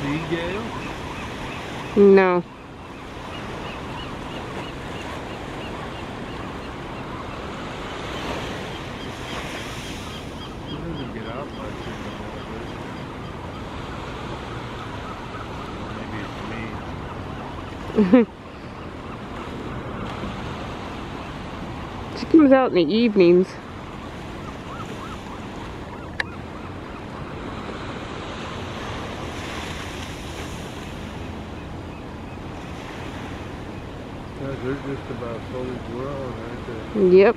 Gail? No. She doesn't get out much anymore, does she? Maybe it's me. She comes out in the evenings. Yeah, they're just about fully grown, aren't they? Yep.